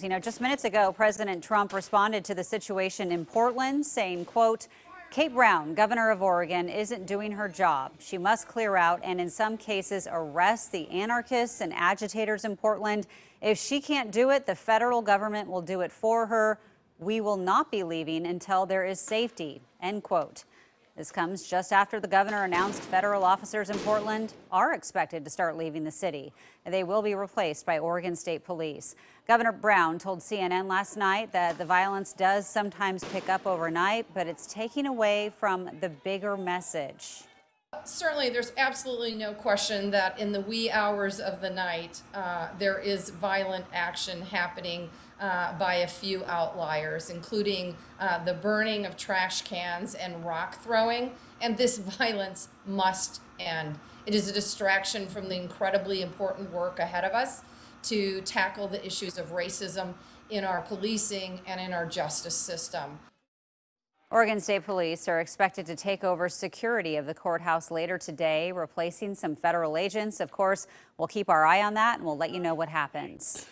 You know, just minutes ago, President Trump responded to the situation in Portland, saying, quote, Kate Brown, governor of Oregon, isn't doing her job. She must clear out and in some cases arrest the anarchists and agitators in Portland. If she can't do it, the federal government will do it for her. We will not be leaving until there is safety, end quote. This comes just after the governor announced federal officers in Portland are expected to start leaving the city. And they will be replaced by Oregon State Police. Governor Brown told CNN last night that the violence does sometimes pick up overnight, but it's taking away from the bigger message. Certainly, there's absolutely no question that in the wee hours of the night, uh, there is violent action happening uh, by a few outliers, including uh, the burning of trash cans and rock throwing. And this violence must end. It is a distraction from the incredibly important work ahead of us to tackle the issues of racism in our policing and in our justice system. Oregon State Police are expected to take over security of the courthouse later today, replacing some federal agents. Of course, we'll keep our eye on that and we'll let you know what happens.